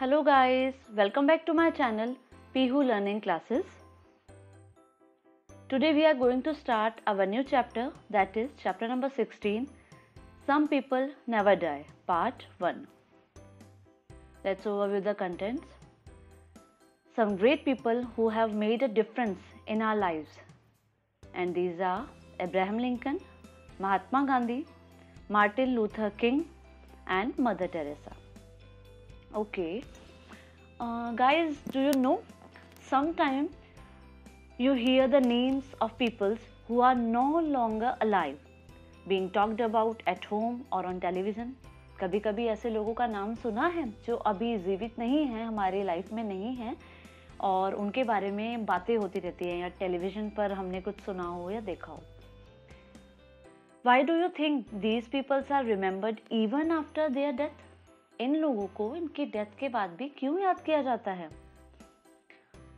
Hello guys, welcome back to my channel Pihu Learning Classes. Today we are going to start our new chapter that is chapter number 16 Some People Never Die part 1. Let's overview the contents. Some great people who have made a difference in our lives and these are Abraham Lincoln, Mahatma Gandhi, Martin Luther King and Mother Teresa. Okay, uh, guys, do you know? Sometimes you hear the names of peoples who are no longer alive being talked about at home or on television. कभी कभी ऐसे लोगों का नाम सुना है जो अभी जीवित नहीं है हमारी लाइफ में नहीं है और उनके बारे में बातें होती रहती हैं या टेलीविज़न पर हमने कुछ सुना हो या देखा हो why do you think these peoples are remembered even after their death इन लोगों को इनकी डेथ के बाद भी क्यों याद किया जाता है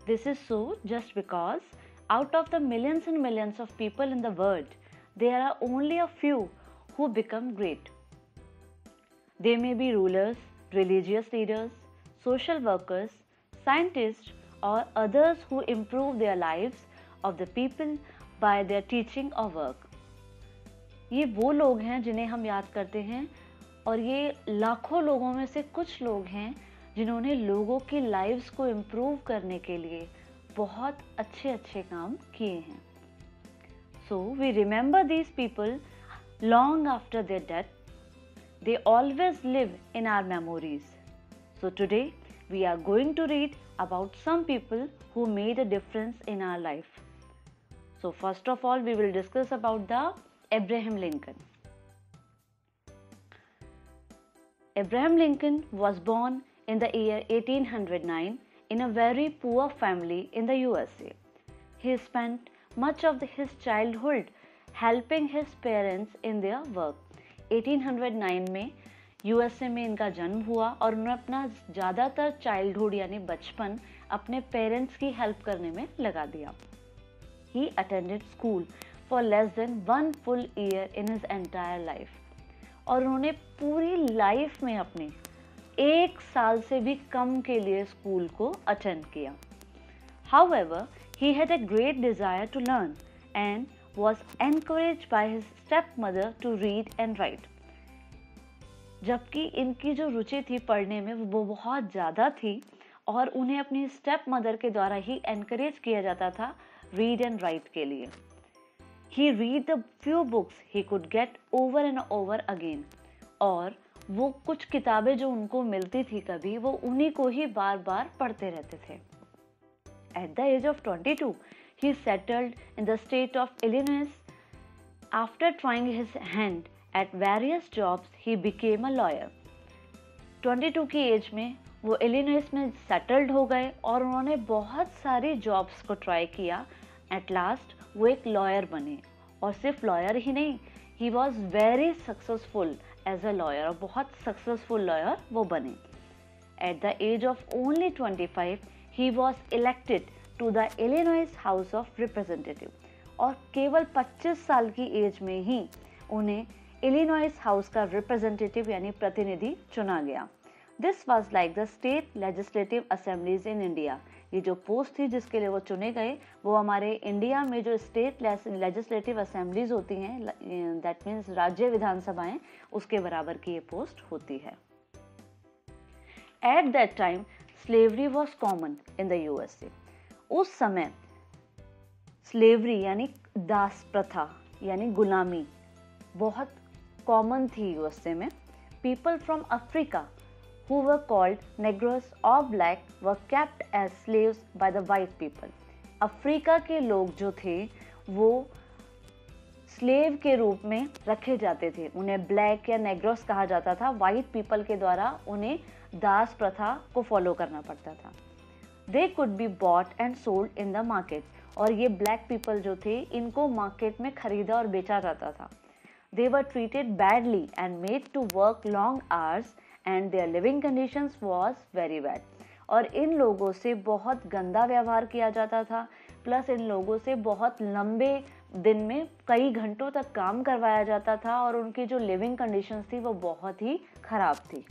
this is so just because out of the millions and millions of people in the world there are only a few who become great they may be rulers religious leaders social workers scientists, or others who improve their lives of the people by their teaching or work. ये वो लोग हैं जिन्हें हम याद करते हैं और ये लाखों लोगों में से कुछ लोग हैं जिन्होंने लोगों की लाइफ्स को इम्प्रूव करने के लिए बहुत अच्छे अच्छे काम किए हैं। So we remember these people long after their death they always live in our memories so today we are going to read about some people who made a difference in our life so first of all we will discuss about the Abraham Lincoln Abraham Lincoln was born in the year 1809 in a very poor family in the USA. He spent much of his childhood helping his parents in their work. 1809 में USA में इनका जन्म हुआ और उन्होंने अपना ज़्यादातर childhood यानी बचपन अपने पेरेंट्स की हेल्प करने में लगा दिया ही attended school for less than one full year in his entire life और उन्होंने पूरी लाइफ में अपने एक साल से भी कम के लिए स्कूल को अटेंड किया। However he had a great desire to learn and was encourage by his stepmother to read and write जबकि इनकी जो रुचि थी पढ़ने में, वो बहुत ज़्यादा थी और उन्हें अपनी स्टेप मदर के द्वारा ही एनकरेज किया जाता था रीड एंड राइट के लिए। He read the few books he could get over and over again और वो कुछ किताबें जो उनको मिलती थी कभी, वो उन्हीं को ही बार बार पढ़ते रहते थे। At the age of twenty two he settled in the state of Illinois after trying his hand at various jobs he became a lawyer 22 की एज में वो एलिनोइस में सेटल्ड हो गए और उन्होंने बहुत सारी जॉब्स को ट्राई किया. एट लास्ट वो एक लॉयर बने। और सिर्फ़ लॉयर ही नहीं he was very successful as a lawyer और बहुत सक्सेसफुल लॉयर वो बने। At the age of only 25 he was elected to the Illinois House of Representative और केवल 25 साल की एज में ही उन्हें इलिनॉइस हाउस का रिप्रेजेंटेटिव यानी प्रतिनिधि चुना गया। This was like the state legislative assemblies in India ये जो पोस्ट थी जिसके लिए वो चुने गए, वो हमारे इंडिया में जो स्टेट लेजिस्लेटिव असेंबलीज होती हैं दैट मीन्स राज्य विधानसभाएँ, उसके बराबर की ये पोस्ट होती है। At that time slavery was common in the USA उस समय स्लेवरी यानी दास प्रथा, यानी गुलामी बहुत कॉमन थी यूएसए में। People from Africa who were called negroes और black were kept as slaves by the white people Africa के लोग जो थे, वो स्लेव के रूप में रखे जाते थे। उन्हें ब्लैक या नेग्रोस कहा जाता था। वाइट पीपल के द्वारा उन्हें दास प्रथा को फॉलो करना पड़ता था। They could be bought and sold in the market और ये ब्लैक पीपल जो थे, इनको मार्केट में खरीदा और बेचा जाता था। They were treated badly and made to work long hours and their living conditions was very bad. और इन लोगों से बहुत गंदा व्यवहार किया जाता था। प्लस इन लोगों से बहुत लंबे दिन में कई घंटों तक काम करवाया जाता था और उनकी जो लिविंग कंडीशंस थी वो बहुत ही खराब थी।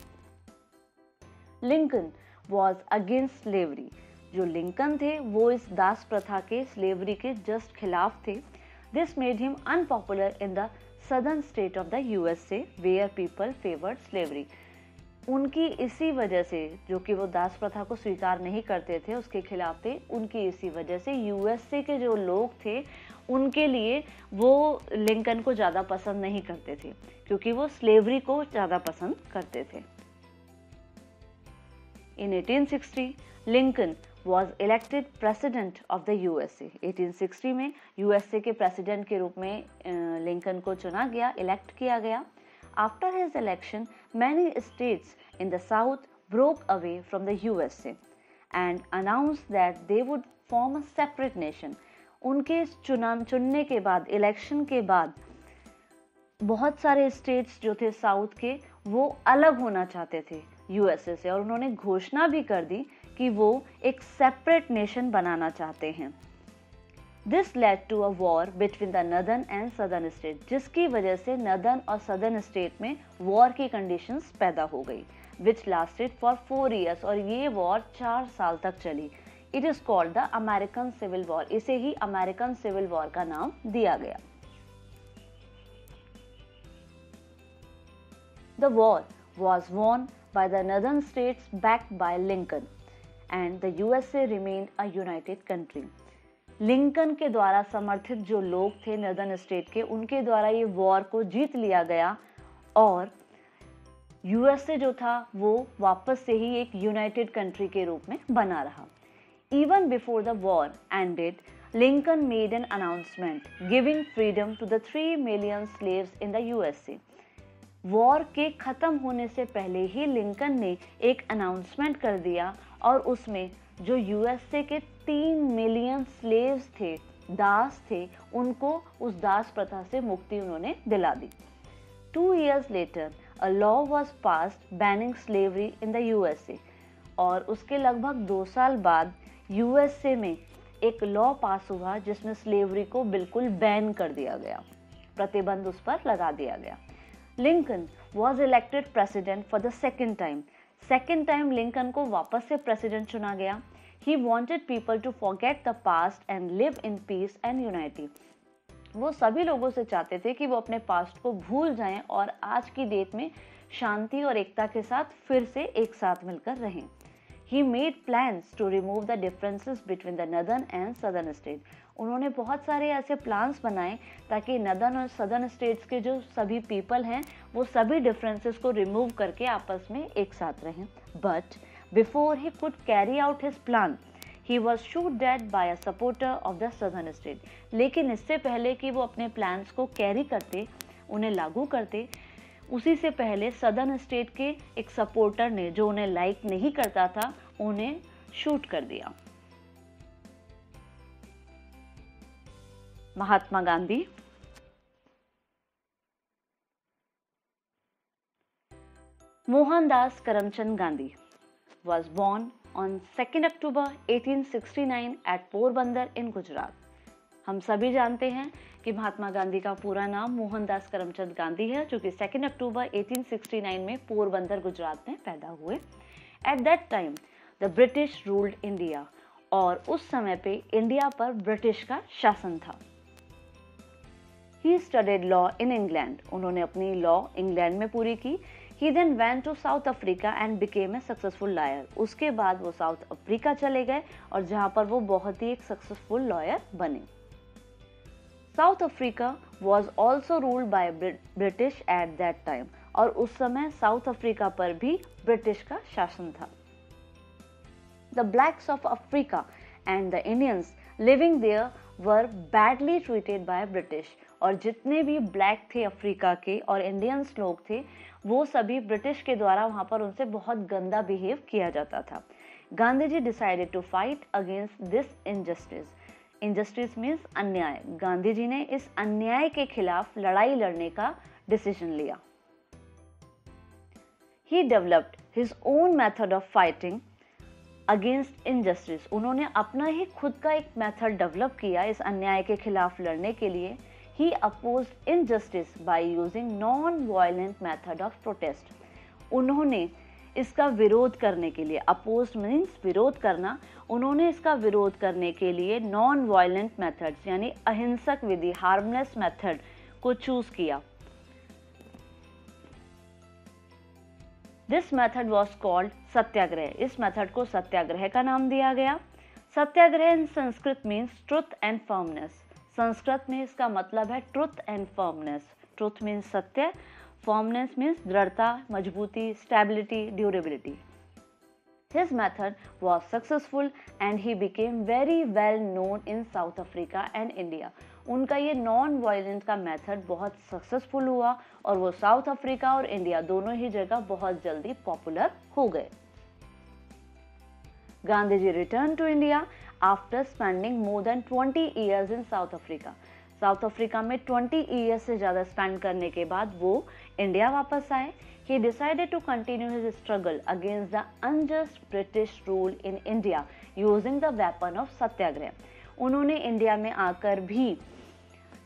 लिंकन वॉज़ अगेंस्ट स्लेवरी जो लिंकन थे, वो इस दास प्रथा के स्लेवरी के जस्ट खिलाफ थे। This made him unpopular in the southern state of the USA where people favoured slavery उनकी इसी वजह से, जो कि वो दास प्रथा को स्वीकार नहीं करते थे, उसके खिलाफ थे, उनकी इसी वजह से यूएसए के जो लोग थे, उनके लिए वो लिंकन को ज़्यादा पसंद नहीं करते थे, क्योंकि वो स्लेवरी को ज़्यादा पसंद करते थे। In 1860 Lincoln was elected president of the USA 1860 में यूएसए के प्रेसिडेंट के रूप में लिंकन को चुना गया इलेक्ट किया गया। After his election many states in the south broke away from the USA and announced that they would form a separate nation. उनके चुनाव चुनने के बाद इलेक्शन के बाद, बहुत सारे स्टेट्स जो थे साउथ के, वो अलग होना चाहते थे यूएसए से और उन्होंने घोषणा भी कर दी कि वो एक सेपरेट नेशन बनाना चाहते हैं this led to a war between the northern and southern state जिसकी वजह से नदर्न और सदर्न स्टेट में वॉर की कंडीशंस पैदा हो गई which lasted for four years और ये वॉर चार साल तक चली। It is called the American Civil War इसे ही अमेरिकन सिविल वॉर का नाम दिया गया। The war was won by the northern states backed by Lincoln, and the USA remained a united country. Lincoln के द्वारा समर्थित जो लोग थे नर्दर्न स्टेट के, उनके द्वारा ये वॉर को जीत लिया गया और यूएसए जो था, वो वापस से ही एक यूनाइटेड कंट्री के रूप में बना रहा। Even before the war ended Lincoln made an announcement giving freedom to the three million slaves in the USA war के ख़त्म होने से पहले ही लिंकन ने एक अनाउंसमेंट कर दिया और उसमें जो यूएसए के तीन मिलियन स्लेव्स थे, दास थे, उनको उस दास प्रथा से मुक्ति उन्होंने दिला दी। Two years later a law was passed banning slavery in the USA और उसके लगभग दो साल बाद यूएसए में एक लॉ पास हुआ जिसमें स्लेवरी को बिल्कुल बैन कर दिया गया। प्रतिबंध उस पर लगा दिया गया। Lincoln was elected president for the second time second time Lincoln को वापस से प्रेसिडेंट चुना गया। He wanted people to forget the past and live in peace and unity वो सभी लोगों से चाहते थे कि वो अपने पास्ट को भूल जाएँ और आज की डेट में शांति और एकता के साथ फिर से एक साथ मिलकर रहें। He made plans to remove the differences between the northern and southern state उन्होंने बहुत सारे ऐसे प्लान्स बनाए ताकि नदर्न और सदर्न स्टेट्स के जो सभी पीपल हैं, वो सभी डिफरेंसेस को रिमूव करके आपस में एक साथ रहें। But before he could carry out his plan he was shoot dead by a supporter of the southern state लेकिन इससे पहले कि वो अपने प्लान्स को कैरी करते, उन्हें लागू करते, उसी से पहले सदर्न स्टेट के एक सपोर्टर ने, जो उन्हें लाइक नहीं करता था, उन्हें शूट कर दिया। Mahatma Gandhi. Mohandas Karamchand Gandhi. Was born on 2nd October 1869 at Porbandar इन गुजरात हम सभी जानते हैं कि महात्मा गांधी का पूरा नाम मोहनदास करमचंद गांधी है, जो कि 2 अक्टूबर 1869 में पोरबंदर गुजरात में पैदा हुए। At that time the British ruled India और उस समय पे इंडिया पर ब्रिटिश का शासन था। He studied law in England उन्होंने अपनी लॉ इंग्लैंड में पूरी की। He then went to South Africa and became a successful lawyer उसके बाद वो साउथ अफ्रीका चले गए और जहाँ पर वो बहुत ही एक सक्सेसफुल लॉयर बने। South Africa was also ruled by British at that time और उस समय साउथ अफ्रीका पर भी ब्रिटिश का शासन था। The blacks of Africa and the Indians living there were badly treated by British और जितने भी ब्लैक थे अफ्रीका के और इंडियंस लोग थे वो सभी ब्रिटिश के द्वारा वहाँ पर उनसे बहुत गंदा बिहेव किया जाता था। Gandhi ji decided to fight against this injustice injustice means अन्याय। गांधी जी ने इस अन्याय के खिलाफ लड़ाई लड़ने का डिसीज़न लिया। He developed his own method of fighting against injustice उन्होंने अपना ही खुद का एक मेथड डेवलप किया इस अन्याय के खिलाफ लड़ने के लिए। Oppose injustice by using non violent method of protest उन्होंने इसका विरोध करने के लिए अपोज मीन्स विरोध करना, उन्होंने इसका विरोध करने के लिए नॉन वायलेंट मेथड्स यानी अहिंसक विधि हार्मलेस मेथड को चूज़ किया। This method was called satyagraha इस मेथड को सत्याग्रह का नाम दिया गया। Satyagraha in Sanskrit means truth and firmness Sanskrit में इसका मतलब है truth and firmness truth means सत्य, Firmness means दृढ़ता, मजबूती, stability, durability. His method was successful and he became very well known in south africa and india. उनका ये non violent का मेथड बहुत सक्सेसफुल हुआ और वो साउथ अफ्रीका और इंडिया दोनों ही जगह बहुत जल्दी पॉपुलर हो गए. Gandhi ji return to India after spending more than 20 years in South Africa South Africa में 20 ईयर्स से ज़्यादा स्पेंड करने के बाद वो इंडिया वापस आए। He decided to continue his struggle against the unjust British rule in India using the weapon of satyagraha उन्होंने इंडिया में आकर भी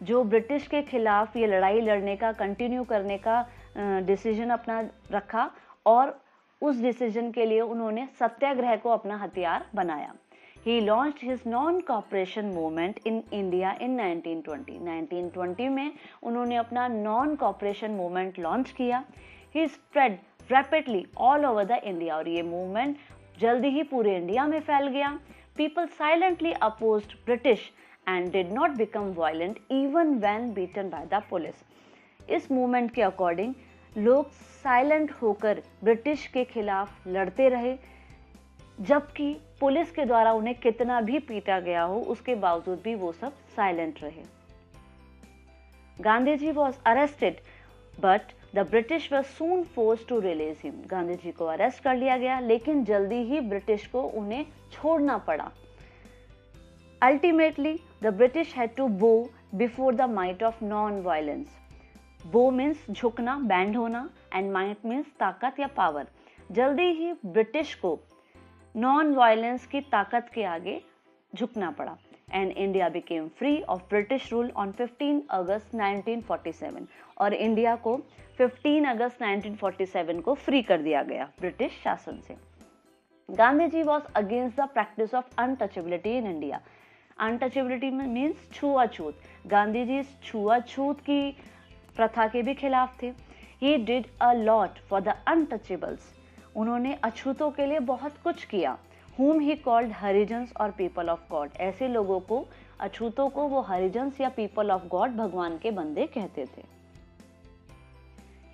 जो ब्रिटिश के खिलाफ ये लड़ाई लड़ने का कंटिन्यू करने का डिसीज़न अपना रखा और उस डिसीज़न के लिए उन्होंने सत्याग्रह को अपना हथियार बनाया। He launched his non-cooperation movement in India in 1920. 1920 में उन्होंने अपना non-cooperation movement launch किया He spread rapidly all over the India और ये movement जल्दी ही पूरे इंडिया में फैल गया People silently opposed British and did not become violent even when beaten by the police. इस मूवमेंट के अकॉर्डिंग लोग साइलेंट होकर ब्रिटिश के खिलाफ लड़ते रहे जबकि पुलिस के द्वारा उन्हें कितना भी पीटा गया हो, उसके बावजूद भी वो सब साइलेंट रहे। Gandhi ji was arrested but the British was soon force to release him Gandhi ji को अरेस्ट कर लिया गया, लेकिन जल्दी ही ब्रिटिश को उन्हें छोड़ना पड़ा। Ultimately the British had to bow before the might of non violence bow means झुकना बैंड होना एंड माइट मीन्स ताकत या पावर जल्दी ही ब्रिटिश को नॉन वायलेंस की ताकत के आगे झुकना पड़ा। And India became free of British rule on 15 August 1947 और इंडिया को 15 अगस्त 1947 को फ्री कर दिया गया ब्रिटिश शासन से। Gandhi ji was against the practice of untouchability in India untouchability means छुआछूत। गांधी जी छुआछूत की प्रथा के भी खिलाफ थे। He did a lot for the untouchables उन्होंने अछूतों के लिए बहुत कुछ किया। हुम ही कॉल्ड हरिजन्स और पीपल ऑफ़ गॉड ऐसे लोगों को, अछूतों को वो हरिजन्स या पीपल ऑफ़ गॉड भगवान के बंदे कहते थे।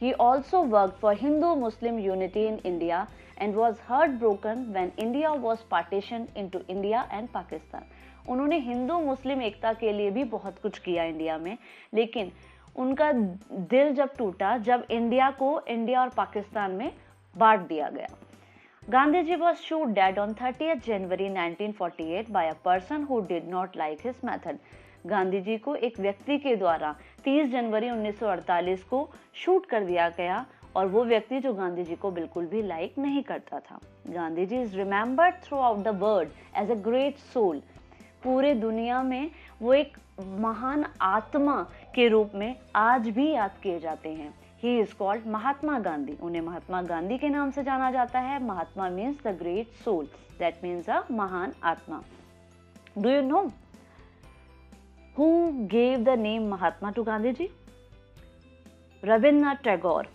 He also worked for Hindu Muslim unity in India and was heartbroken when India was partitioned into India and Pakistan. उन्होंने हिंदू मुस्लिम एकता के लिए भी बहुत कुछ किया इंडिया में, लेकिन उनका दिल जब टूटा, जब इंडिया को इंडिया और पाकिस्तान में बांट दिया गया। Gandhi ji was shoot dead on thirty January 1948 by a person who did not like his method Gandhi ji को एक व्यक्ति के द्वारा 30 जनवरी 1948 को शूट कर दिया गया और वो व्यक्ति जो गांधी जी को बिल्कुल भी लाइक नहीं करता था। Gandhi ji is remembered throughout the world as a great soul पूरे दुनिया में वो एक महान आत्मा के रूप में आज भी याद किए जाते हैं। He is called Mahatma Gandhi उन्हें महात्मा गांधी के नाम से जाना जाता है। Mahatma means the great soul that means a महान आत्मा। Do you know who gave the name Mahatma to Gandhi ji Rabindranath Tagore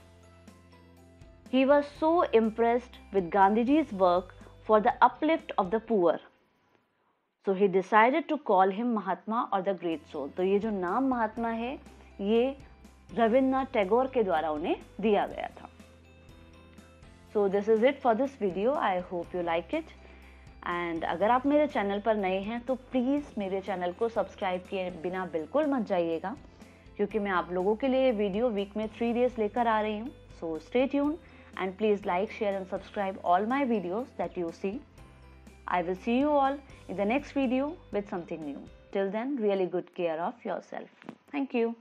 he was so impressed with Gandhi ji is work for the uplift of the poor so he decided to call him Mahatma और the great soul तो ये जो नाम महात्मा है, ये रविन्द्रनाथ टैगोर के द्वारा उन्हें दिया गया था so this is it for this video I hope you like it and अगर आप मेरे चैनल पर नए हैं तो प्लीज़ मेरे चैनल को सब्सक्राइब किए बिना बिल्कुल मत जाइएगा क्योंकि मैं आप लोगों के लिए वीडियो वीक में थ्री डेज़ लेकर आ रही हूँ so stay tune and please like share and subscribe all my videos that you see I will see you all in the next video with something new. Till then, really good care of yourself. Thank you.